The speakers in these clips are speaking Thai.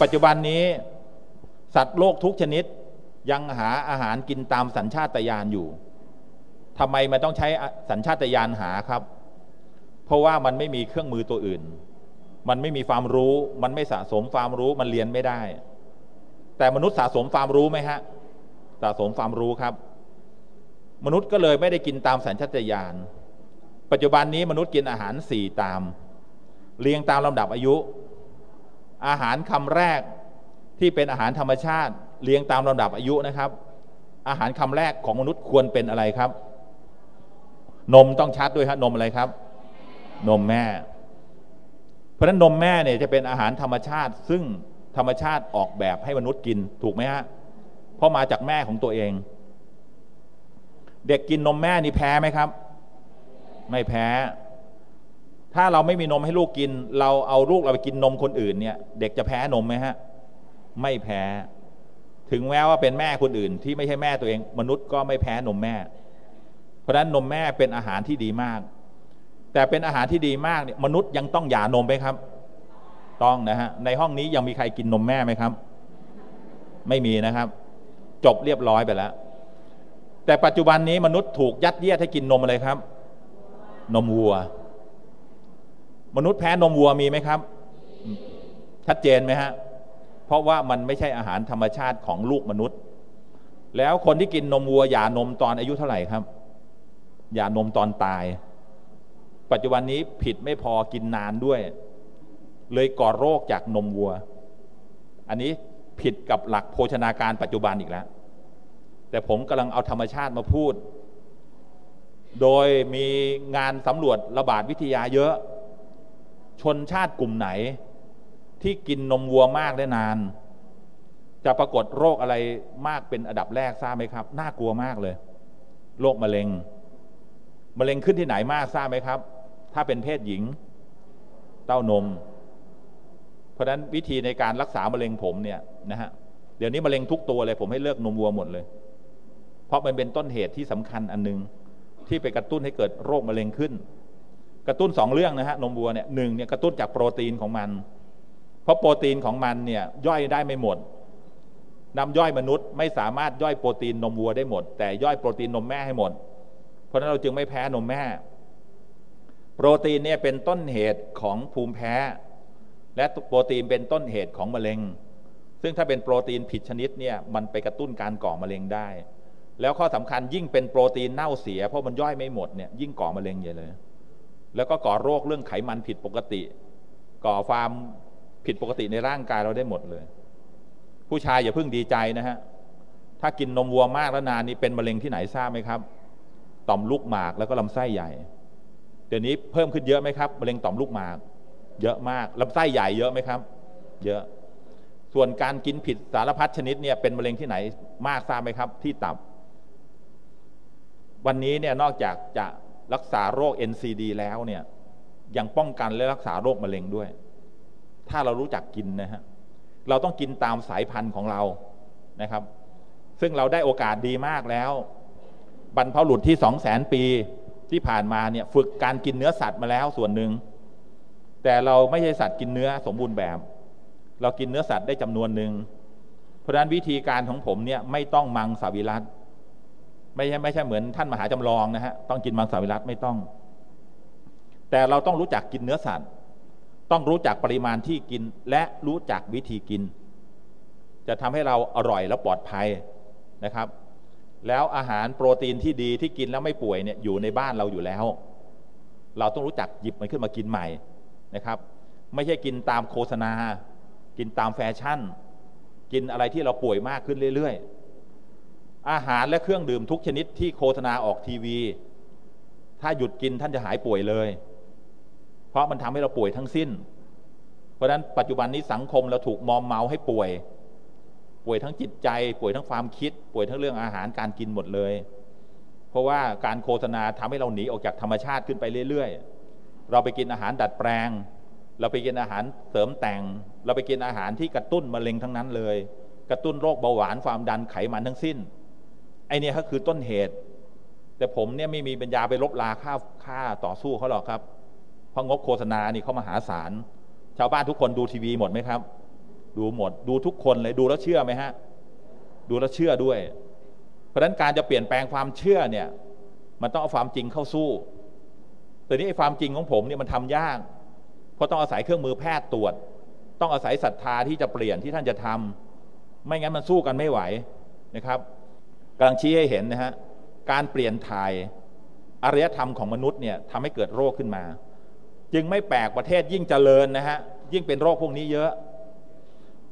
ปัจจุบันนี้ สัตว์โลกทุกชนิดยังหาอาหารกินตามสัญชาตญาณอยู่ทำไมมันต้องใช้สัญชาตญาณหาครับ เพราะว่ามันไม่มีเครื่องมือตัวอื่น มันไม่มีความรู้ มันไม่สะสมความรู้มันเรียนไม่ได้ แต่มนุษย์สะสมความรู้ไหมฮะ สะสมความรู้ครับ มนุษย์ก็เลยไม่ได้กินตามสัญชาตญาณปัจจุบันนี้มนุษย์กินอาหารสี่ตาม เรียงตามลำดับอายุ อาหารคำแรกที่เป็นอาหารธรรมชาติ เรียงตามลำดับอายุนะครับ อาหารคำแรกของมนุษย์ควรเป็นอะไรครับ นมต้องชัดด้วยครับนมอะไรครับ นมแม่ เพราะฉะนั้นนมแม่เนี่ยจะเป็นอาหารธรรมชาติ ซึ่งธรรมชาติออกแบบให้มนุษย์กินถูกไหมฮะเพราะมาจากแม่ของตัวเอง เด็กกินนมแม่นี่แพ้ไหมครับ ไม่แพ้ ถ้าเราไม่มีนมให้ลูกกิน เราเอาลูกเราไปกินนมคนอื่นเนี่ย เด็กจะแพ้นมไหมฮะ ไม่แพ้ ถึงแม้ว่าเป็นแม่คนอื่น ที่ไม่ใช่แม่ตัวเอง มนุษย์ก็ไม่แพ้นมแม่ เพราะฉะนั้นนมแม่เป็นอาหารที่ดีมาก แต่เป็นอาหารที่ดีมากเนี่ยมนุษย์ยังต้องหย่านมไหมครับ ต้องนะฮะในห้องนี้ยังมีใครกินนมแม่ไหมครับ ไม่มีนะครับ จบเรียบร้อยไปแล้ว แต่ปัจจุบันนี้มนุษย์ถูกยัดเยียดให้กินนมอะไรครับ นมวัว มนุษย์แพ้นมวัวมีไหมครับ ชัดเจนไหมฮะ เพราะว่ามันไม่ใช่อาหารธรรมชาติของลูกมนุษย์ แล้วคนที่กินนมวัวหย่านมตอนอายุเท่าไหร่ครับยานมตอนตาย ปัจจุบันนี้ผิดไม่พอกินนานด้วย เลยก่อโรคจากนมวัว อันนี้ผิดกับหลักโภชนาการปัจจุบันอีกแล้ว แต่ผมกำลังเอาธรรมชาติมาพูด โดยมีงานสำรวจระบาดวิทยาเยอะ ชนชาติกลุ่มไหน ที่กินนมวัวมากได้นาน จะปรากฏโรคอะไรมากเป็นอันดับแรกทราบไหมครับ น่ากลัวมากเลย โรคมะเร็ง มะเร็งขึ้นที่ไหนมากทราบไหมครับ ถ้าเป็นเพศหญิง เต้านม เพราะฉะนั้นวิธีในการรักษามะเร็งผมเนี่ยนะฮะเดี๋ยวนี้มะเร็งทุกตัวเลยผมให้เลิกนมวัวหมดเลย เพราะมันเป็นต้นเหตุที่สำคัญอันนึง ที่ไปกระตุ้นให้เกิดโรคมะเร็งขึ้น กระตุ้นสองเรื่องนะฮะนมวัวเนี่ยหนึ่งเนี่ยกระตุ้นจากโปรตีนของมัน เพราะโปรตีนของมันเนี่ยย่อยได้ไม่หมดนำย่อยมนุษย์ไม่สามารถย่อยโปรตีนนมวัวได้หมด แต่ย่อยโปรตีนนมแม่ให้หมด เพราะนั้นเราจึงไม่แพ้นมแม่ โปรตีนเนี่ยเป็นต้นเหตุของภูมิแพ้ และโปรตีนเป็นต้นเหตุของมะเร็ง ซึ่งถ้าเป็นโปรตีนผิดชนิดเนี่ยมันไปกระตุ้นการก่อมะเร็งได้ แล้วข้อสำคัญยิ่งเป็นโปรตีนเน่าเสียเพราะมันย่อยไม่หมดเนี่ยยิ่งก่อมะเร็งใหญ่เลย แล้วก็ก่อโรคเรื่องไขมันผิดปกติ ก่อความผิดปกติในร่างกายเราได้หมดเลย ผู้ชายอย่าเพิ่งดีใจนะฮะถ้ากินนมวัวมากแล้วนานนี้เป็นมะเร็งที่ไหนทราบไหมครับ ต่อมลูกหมากแล้วก็ลำไส้ใหญ่ เดี๋ยวนี้เพิ่มขึ้นเยอะไหมครับมะเร็งต่อมลูกหมาก เยอะมากลำไส้ใหญ่เยอะไหมครับ เยอะ ส่วนการกินผิดสารพัดชนิดเนี่ยเป็นมะเร็งที่ไหนมากทราบไหมครับ ที่ตับ วันนี้เนี่ยนอกจากจะ รักษาโรค NCD แล้วเนี่ยยังป้องกันและรักษาโรคมะเร็งด้วย ถ้าเรารู้จักกินนะฮะเราต้องกินตามสายพันธุ์ของเรานะครับ ซึ่งเราได้โอกาสดีมากแล้ว บรรพบุรุษที่สองแสนปีที่ผ่านมาเนี่ยฝึกการกินเนื้อสัตว์มาแล้วส่วนหนึ่งแต่เราไม่ใช่สัตว์กินเนื้อสมบูรณ์แบบ เรากินเนื้อสัตว์ได้จำนวนหนึ่งเพราะฉะนั้นวิธีการของผมเนี่ยไม่ต้องมังสวิรัต ไม่ใช่ไม่ใช่เหมือนท่านมหาจำลองนะฮะต้องกินมังสวิรัตไม่ต้อง แต่เราต้องรู้จักกินเนื้อสัตว์ต้องรู้จักปริมาณที่กินและรู้จักวิธีกิน จะทำให้เราอร่อยและปลอดภัยนะครับ แล้วอาหารโปรตีนที่ดีที่กินแล้วไม่ป่วยเนี่ยอยู่ในบ้านเราอยู่แล้ว เราต้องรู้จักหยิบมันขึ้นมากินใหม่นะครับ ไม่ใช่กินตามโฆษณา กินตามแฟชั่น กินอะไรที่เราป่วยมากขึ้นเรื่อยๆ อาหารและเครื่องดื่มทุกชนิดที่โฆษณาออกทีวี ถ้าหยุดกินท่านจะหายป่วยเลย เพราะมันทำให้เราป่วยทั้งสิ้น เพราะนั้นปัจจุบันนี้สังคมเราถูกมอมเมาให้ป่วย ป่วยทั้งจิตใจ ป่วยทั้งความคิด ป่วยทั้งเรื่องอาหารการกินหมดเลย เพราะว่าการโฆษณาทำให้เราหนีออกจากธรรมชาติขึ้นไปเรื่อยๆ เราไปกินอาหารดัดแปลง เราไปกินอาหารเสริมแต่ง เราไปกินอาหารที่กระตุ้นมะเร็งทั้งนั้นเลย กระตุ้นโรคเบาหวานความดันไขมันทั้งสิ้น ไอเนี่ยก็คือต้นเหตุ แต่ผมเนี่ยไม่มีปัญญาไปลบลาค่าค่าต่อสู้เขาหรอกครับเพราะงบโฆษณานี่เขามาหาศาลชาวบ้านทุกคนดูทีวีหมดไหมครับ ดูหมดดูทุกคนเลยดูแล้วเชื่อไหมฮะดูแล้วเชื่อด้วย เพราะฉะนั้นการจะเปลี่ยนแปลงความเชื่อเนี่ย มันต้องเอาความจริงเข้าสู้ แต่นี้ไอ้ความจริงของผมเนี่ยมันทำยาก เพราะต้องอาศัยเครื่องมือแพทย์ตรวจ ต้องอาศัยศรัทธาที่จะเปลี่ยนที่ท่านจะทำไม่งั้นมันสู้กันไม่ไหวนะครับ กำลังชี้ให้เห็นนะฮะการเปลี่ยนถ่ายอารยธรรมของมนุษย์เนี่ยทำให้เกิดโรคขึ้นมา จึงไม่แปลกประเทศยิ่งเจริญนะฮะยิ่งเป็นโรคพวกนี้เยอะ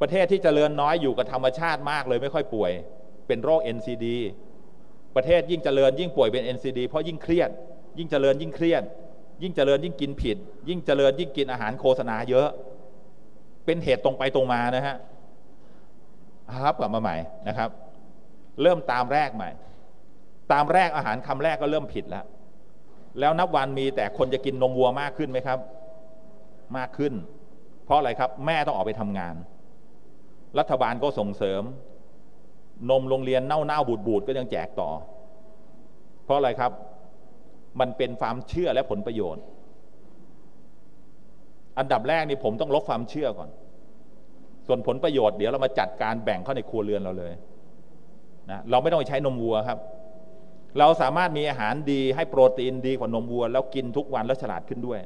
ประเทศที่เจริญน้อยอยู่กับธรรมชาติมากเลยไม่ค่อยป่วย เป็นโรค NCD ประเทศยิ่งเจริญยิ่งป่วยเป็น NCD เพราะยิ่งเครียด ยิ่งเจริญยิ่งเครียด ยิ่งเจริญยิ่งกินผิด ยิ่งเจริญยิ่งกินอาหารโฆษณาเยอะ เป็นเหตุตรงไปตรงมานะฮะครับกลับมาใหม่นะครับ เริ่มตามแรกใหม่ ตามแรกอาหารคำแรกก็เริ่มผิดแล้ว แล้วนับวันมีแต่คนจะกินนมวัวมากขึ้นไหมครับ มากขึ้น เพราะอะไรครับ แม่ต้องออกไปทำงาน รัฐบาลก็ส่งเสริม นมโรงเรียนเน่าๆบูดๆก็ยังแจกต่อ เพราะอะไรครับ มันเป็นความเชื่อและผลประโยชน์ อันดับแรกนี่ผมต้องลบความเชื่อก่อน ส่วนผลประโยชน์เดี๋ยวเรามาจัดการแบ่งเข้าในครัวเรือนเราเลย นะเราไม่ต้องใช้นมวัวครับ เราสามารถมีอาหารดีให้โปรตีนดีกว่านมวัว แล้วกินทุกวันแล้วฉลาดขึ้นด้วย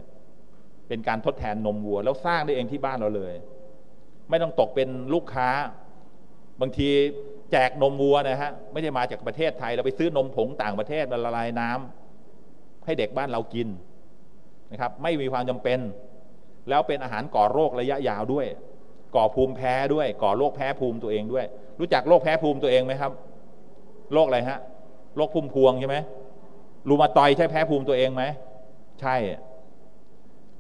เป็นการทดแทนนมวัว แล้วสร้างได้เองที่บ้านเราเลย ไม่ต้องตกเป็นลูกค้า บางทีแจกนมวัวนะฮะไม่ได้มาจากประเทศไทย เราไปซื้อนมผงต่างประเทศมาละลายน้ำให้เด็กบ้านเรากินนะครับ ไม่มีความจำเป็น แล้วเป็นอาหารก่อโรคระยะยาวด้วย ก่อภูมิแพ้ด้วย ก่อโรคแพ้ภูมิตัวเองด้วย รู้จักโรคแพ้ภูมิตัวเองไหมครับ โรคอะไรฮะโรคภูมิพวงใช่ไหมรูมาตอยใช่แพ้ภูมิตัวเองไหมใช่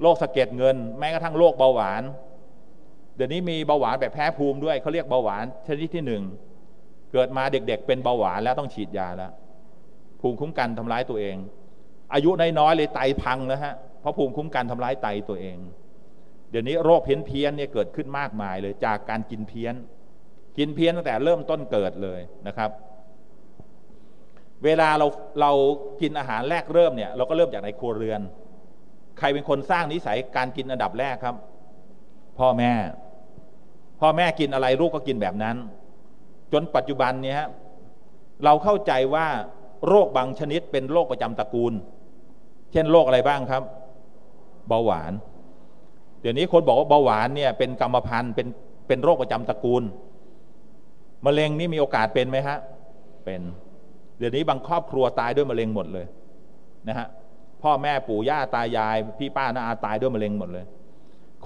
โรคสะเก็ดเงิน แม้กระทั่งโรคเบาหวาน เดี๋ยวนี้มีเบาหวานแบบแพ้ภูมิด้วยเขาเรียกเบาหวานชนิดที่หนึ่งเกิดมาเด็กๆ เป็นเบาหวานแล้วต้องฉีดยาแล้วภูมิคุ้มกันทำร้ายตัวเอง อายุน้อยๆเลยไตพังแล้วฮะเพราะภูมิคุ้มกันทำร้ายไตตัวเอง เดี๋ยวนี้โรคเพี้ยนเพี้ยนเนี่ยเกิดขึ้นมากมายเลยจากการกินเพี้ยน กินเพี้ยนตั้งแต่เริ่มต้นเกิดเลยนะครับ เวลาเราเรากินอาหารแรกเริ่มเนี่ยเราก็เริ่มจากในครัวเรือน ใครเป็นคนสร้างนิสัยการกินอันดับแรกครับ พ่อแม่ พ่อแม่กินอะไรลูกก็กินแบบนั้น จนปัจจุบันเนี่ยเราเข้าใจว่าโรคบางชนิดเป็นโรคประจำตระกูล เช่นโรคอะไรบ้างครับเบาหวาน เดี๋ยวนี้คนบอกว่าเบาหวานเนี่ยเป็นกรรมพันธุ์เป็นเป็นโรคประจำตระกูลมะเร็งนี่มีโอกาสเป็นไหมฮะเป็น ดี๋ยวนี้บางครอบครัวตายด้วยมะเร็งหมดเลยนะฮะพ่อแม่ปู่ย่าตายาย พี่ป้าน้าอาตายด้วยมะเร็งหมดเลย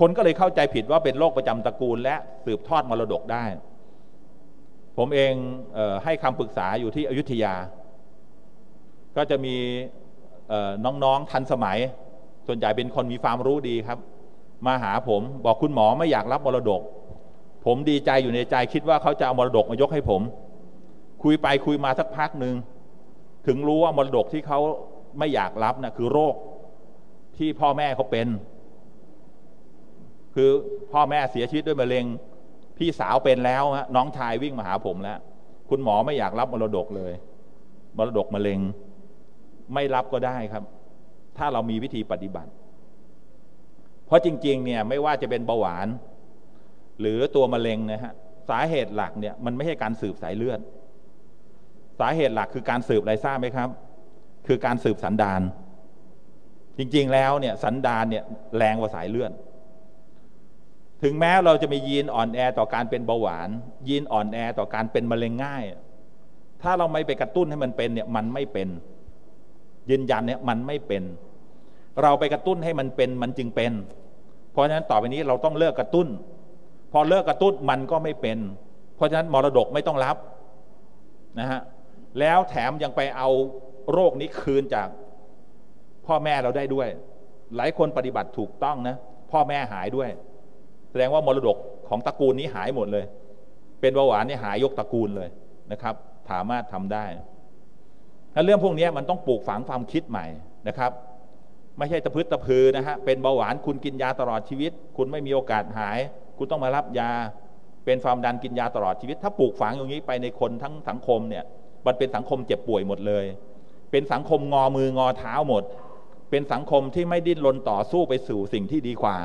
คนก็เลยเข้าใจผิดว่าเป็นโรคประจำตระกูล และสืบทอดมรดกได้ ผมเองเออให้คำปรึกษาอยู่ที่อยุธยา ก็จะมีน้องๆทันสมัย ส่วนใหญ่เป็นคนมีความรู้ดีครับ มาหาผมบอกคุณหมอไม่อยากรับมรดก ผมดีใจอยู่ในใจคิดว่าเขาจะเอามรดกมายกให้ผม คุยไปคุยมาสักพักหนึ่งถึงรู้ว่ามรดกที่เขาไม่อยากรับนะคือโรคที่พ่อแม่เขาเป็น คือพ่อแม่เสียชีวิตด้วยมะเร็ง พี่สาวเป็นแล้วฮะน้องชายวิ่งมาหาผมแล้ว คุณหมอไม่อยากรับมรดกเลย มรดกมะเร็ง ไม่รับก็ได้ครับ ถ้าเรามีวิธีปฏิบัติ เพราะจริง ๆ เนี่ยไม่ว่าจะเป็นเบาหวาน หรือตัวมะเร็งนะฮะสาเหตุหลักเนี่ย มันไม่ใช่การสืบสายเลือด สาเหตุหลักคือการสืบอะไรทราบไหมครับ คือการสืบสันดาน จริงๆแล้วเนี่ยสันดานเนี่ยแรงกว่าสายเลือดถึงแม้เราจะมียีนอ่อนแอต่อการเป็นเบาหวาน ยีนอ่อนแอต่อการเป็นมะเร็งง่าย ถ้าเราไม่ไปกระตุ้นให้มันเป็นเนี่ยมันไม่เป็น ยืนยันเนี่ยมันไม่เป็น เราไปกระตุ้นให้มันเป็นมันจึงเป็น เพราะฉะนั้นต่อไปนี้เราต้องเลิกกระตุ้น พอเลิกกระตุ้นมันก็ไม่เป็น เพราะฉะนั้นมรดกไม่ต้องรับนะฮะ แล้วแถมยังไปเอาโรคนี้คืนจากพ่อแม่เราได้ด้วย หลายคนปฏิบัติถูกต้องนะ พ่อแม่หายด้วย แสดงว่ามรดกของตระกูลนี้หายหมดเลย เป็นเบาหวานนี่หายยกตระกูลเลยนะครับ สามารถทำได้ถ้าเรื่องพวกนี้มันต้องปลูกฝังความคิดใหม่นะครับ ไม่ใช่ตะพืชตะพือนะฮะ เป็นเบาหวานคุณกินยาตลอดชีวิต คุณไม่มีโอกาสหาย คุณต้องมารับยา เป็นความดันกินยาตลอดชีวิต ถ้าปลูกฝังอย่างนี้ไปในคนทั้งสังคมเนี่ย มันเป็นสังคมเจ็บป่วยหมดเลย เป็นสังคมงอมืองอเท้าหมด เป็นสังคมที่ไม่ดิ้นรนต่อสู้ไปสู่สิ่งที่ดีกว่า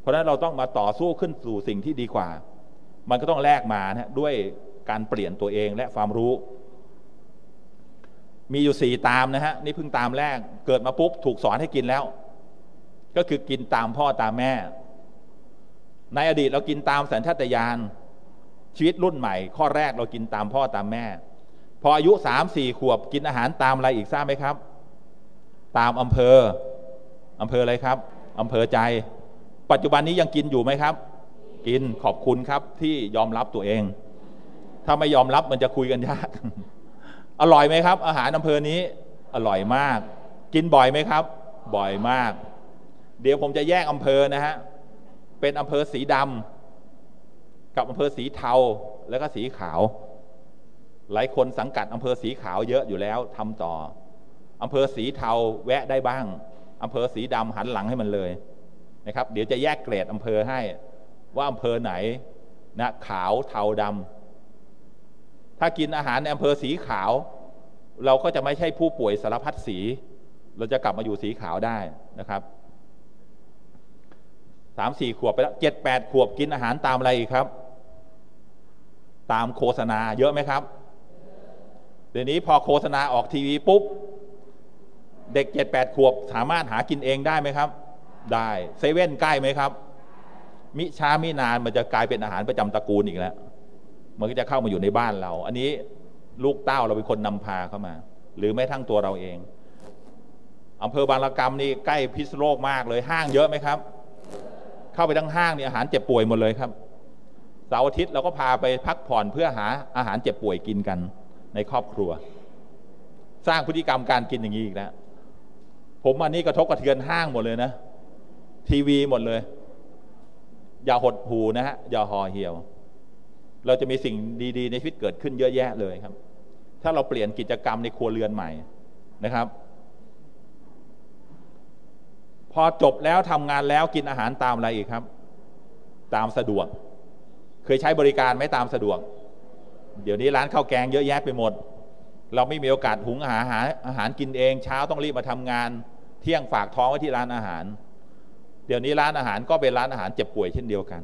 เพราะฉะนั้นเราต้องมาต่อสู้ขึ้นสู่สิ่งที่ดีกว่า มันก็ต้องแลกมานะด้วยการเปลี่ยนตัวเองและความรู้ มีอยู่สี่ตามนะฮะนี่เพิ่งตามแรกเกิดมาปุ๊บถูกสอนให้กินแล้ว ก็คือกินตามพ่อตามแม่ ในอดีตเรากินตามสัญชาตญาณชีวิตรุ่นใหม่ ข้อแรกเรากินตามพ่อตามแม่ พออายุสามสี่ขวบกินอาหารตามอะไรอีกทราบไหมครับ ตามอำเภออำเภออะไรครับอำเภอใจ ปัจจุบันนี้ยังกินอยู่ไหมครับ กินขอบคุณครับที่ยอมรับตัวเอง ถ้าไม่ยอมรับมันจะคุยกันยาก อร่อยไหมครับ อาหารอำเภอนี้อร่อยมาก กินบ่อยไหมครับ บ่อยมาก เดี๋ยวผมจะแยกอำเภอนะฮะเป็นอำเภอสีดำกับอำเภอสีเทาแล้วก็สีขาว หลายคนสังกัดอำเภอสีขาวเยอะอยู่แล้วทำต่ออำเภอสีเทาแวะได้บ้างอำเภอสีดำหันหลังให้มันเลยนะครับ เดี๋ยวจะแยกเกรดอำเภอให้ว่าอำเภอไหนนะขาวเทาดำถ้ากินอาหารในอำเภอสีขาว เราก็จะไม่ใช่ผู้ป่วยสารพัดสี เราจะกลับมาอยู่สีขาวได้นะครับสามสี่ขวบไปแล้วเจ็ดแปดขวบกินอาหารตามอะไรอีกครับ ตามโฆษณาเยอะไหมครับ เดี๋ยวนี้พอโฆษณาออกทีวีปุ๊บ เด็กเจ็ดแปดขวบสามารถหากินเองได้ไหมครับ ได้เซเว่นใกล้ไหมครับ มิช้ามินานมันจะกลายเป็นอาหารประจำตระกูลอีกแล้ว มันก็จะเข้ามาอยู่ในบ้านเรา อันนี้ลูกเต้าเราเป็นคนนำพาเข้ามา หรือไม่ทั้งตัวเราเองอำเภอบางละกรรมนี่ใกล้พิษโลกมากเลยห้างเยอะไหมครับ เข้าไปทั้งห้างนี่อาหารเจ็บป่วยหมดเลยครับเสาร์อาทิตย์เราก็พาไปพักผ่อนเพื่อหาอาหารเจ็บป่วยกินกัน ในครอบครัว สร้างพฤติกรรมการกินอย่างนี้อีกแล้วผมอันนี้กระทบกระเทือนห้างหมดเลยนะ ทีวีหมดเลย อย่าหดหูนะฮะอย่าห่อเหี่ยว เราจะมีสิ่งดีๆ ในชีวิตเกิดขึ้นเยอะแยะเลยครับ ถ้าเราเปลี่ยนกิจกรรมในครัวเรือนใหม่นะครับ พอจบแล้วทำงานแล้วกินอาหารตามอะไรอีกครับ ตามสะดวก เคยใช้บริการไหมตามสะดวก เดี๋ยวนี้ร้านข้าวแกงเยอะแยะไปหมด เราไม่มีโอกาสหุงอาหาอาหารกินเอง เช้าต้องรีบมาทำงาน เที่ยงฝากท้องไว้ที่ร้านอาหาร เดี๋ยวนี้ร้านอาหารก็เป็นร้านอาหารเจ็บป่วยเช่นเดียวกัน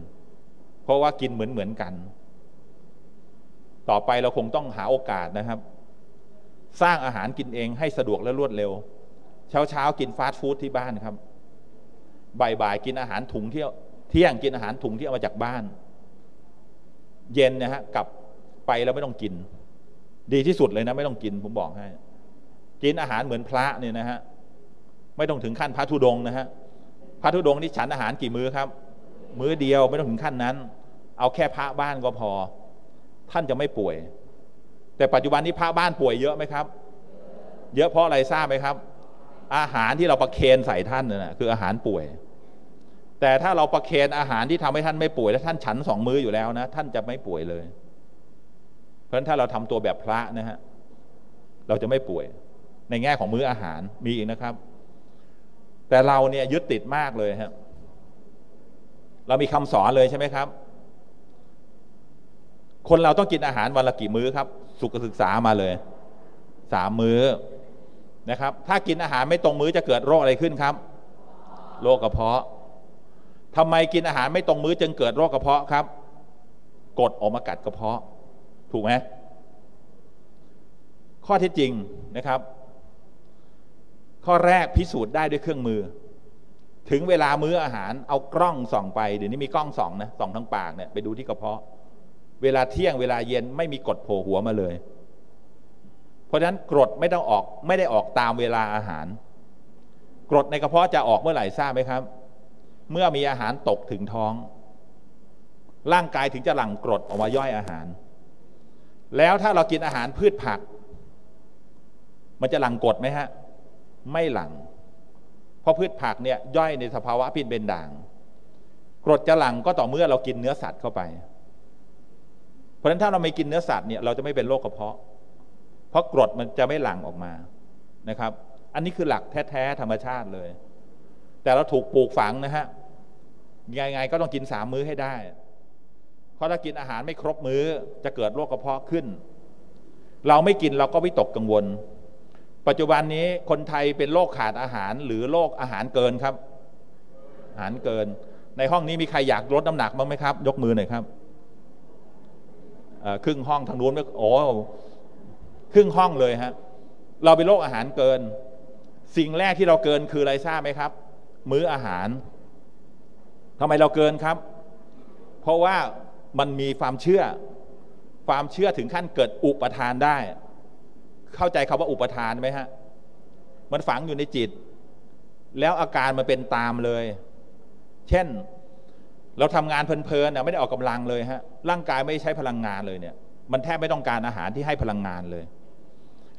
เพราะว่ากินเหมือนเหมือนกัน ต่อไปเราคงต้องหาโอกาสนะครับ สร้างอาหารกินเองให้สะดวกและรวดเร็ว เช้าเช้ากินฟาสต์ฟู้ดที่บ้านครับบ่ายๆกินอาหารถุงเที่ยวเที่ยงกินอาหารถุงที่เอามาจากบ้าน เย็นนะฮะกับ ไปแล้วไม่ต้องกิน ดีที่สุดเลยนะ ไม่ต้องกินผมบอกให้กินอาหารเหมือนพระเนี่ยนะฮะไม่ต้องถึงขั้นพระธุดงนะฮะพระธุดงนี่ฉันอาหารกี่มื้อครับ มื้อเดียวไม่ต้องถึงขั้นนั้น เอาแค่พระบ้านก็พอ ท่านจะไม่ป่วย แต่ปัจจุบันนี้พระบ้านป่วยเยอะไหมครับ เยอะเพราะอะไรทราบไหมครับ อาหารที่เราประเคนใส่ท่านน่ะคืออาหารป่วย แต่ถ้าเราประเคนอาหารที่ทำให้ท่านไม่ป่วย และท่านฉันสองมื้ออยู่แล้วนะ ท่านจะไม่ป่วยเลย เพราะฉะนั้นถ้าเราทำตัวแบบพระนะฮะเราจะไม่ป่วย ในแง่ของมื้ออาหารมีอีกนะครับ แต่เราเนี่ยยึดติดมากเลยครับเรามีคำสอนเลยใช่ไหมครับ คนเราต้องกินอาหารวันละกี่มื้อครับ สุขศึกษามาเลยสามมื้อนะครับ ถ้ากินอาหารไม่ตรงมื้อจะเกิดโรคอะไรขึ้นครับ โรคกระเพาะทำไมกินอาหารไม่ตรงมื้อจึงเกิดโรคกระเพาะครับกดออกมากัดกระเพาะ ถูกไหมข้อที่จริงนะครับ ข้อแรกพิสูจน์ได้ด้วยเครื่องมือ ถึงเวลามื้ออาหารเอากล้องส่องไปเดี๋ยวนี้มีกล้องส่องนะส่องทั้งปากเนี่ยไปดูที่กระเพาะ เวลาเที่ยงเวลาเย็นไม่มีกดโผล่หัวมาเลย เพราะฉะนั้นกรดไม่ต้องออกไม่ได้ออกตามเวลาอาหาร กรดในกระเพาะจะออกเมื่อไหร่ทราบไหมครับ เมื่อมีอาหารตกถึงท้อง ร่างกายถึงจะหลั่งกรดออกมาย่อยอาหาร แล้วถ้าเรากินอาหารพืชผัก มันจะหลังกรดไหมฮะ ไม่หลัง เพราะพืชผักเนี่ยย่อยในสภาวะพิษเบนด่าง กรดจะหลังก็ต่อเมื่อเรากินเนื้อสัตว์เข้าไป เพราะฉะนั้นถ้าเราไม่กินเนื้อสัตว์เนี่ยเราจะไม่เป็นโรคกระเพาะ เพราะกรดมันจะไม่หลั่งออกมานะครับ อันนี้คือหลักแท้ๆธรรมชาติเลย แต่เราถูกปลูกฝังนะฮะยังไงก็ต้องกินสามมื้อให้ได้ เพราะถ้ากินอาหารไม่ครบมื้อ จะเกิดโรคกระเพาะขึ้น เราไม่กินเราก็วิตกกังวล ปัจจุบันนี้คนไทยเป็นโรคขาดอาหารหรือโรคอาหารเกินครับ อาหารเกิน ในห้องนี้มีใครอยากลดน้ำหนักบ้างไหมครับ ยกมือหน่อยครับครึ่งห้องทางนู้นไม่โอ้ครึ่งห้องเลยฮะเราเป็นโรคอาหารเกิน สิ่งแรกที่เราเกินคืออะไรทราบไหมครับ มื้ออาหารทำไมเราเกินครับ เพราะว่า มันมีความเชื่อ ความเชื่อถึงขั้นเกิดอุปทานได้ เข้าใจคาว่าอุปทานไหมฮะ มันฝังอยู่ในจิต แล้วอาการมันเป็นตามเลย เช่น เราทำงานเพลินๆน่ะไม่ได้ออกกำลังเลยฮะ ร่างกายไม่ใช้พลังงานเลยเนี่ย มันแทบไม่ต้องการอาหารที่ให้พลังงานเลย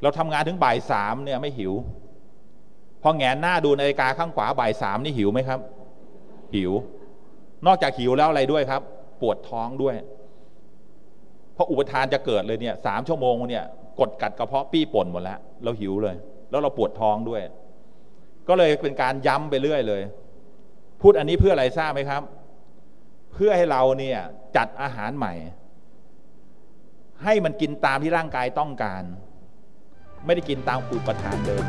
เราทำงานถึงบ่ายสามเนี่ยไม่หิว พอแงนหน้าดูนาฬิกาข้างขวาบ่ายสามนี่หิวไหมครับ หิว นอกจากหิวแล้วอะไรด้วยครับ ปวดท้องด้วย เพราะอุปทานจะเกิดเลยเนี่ยสามชั่วโมงเนี่ยกดกัดกระเพาะปี้ป่นหมดแล้วเราหิวเลย แล้วเราปวดท้องด้วย ก็เลยเป็นการย้ำไปเรื่อยเลย พูดอันนี้เพื่ออะไรทราบไหมครับ เพื่อให้เราเนี่ยจัดอาหารใหม่ ให้มันกินตามที่ร่างกายต้องการ ไม่ได้กินตามอุปทานเดิม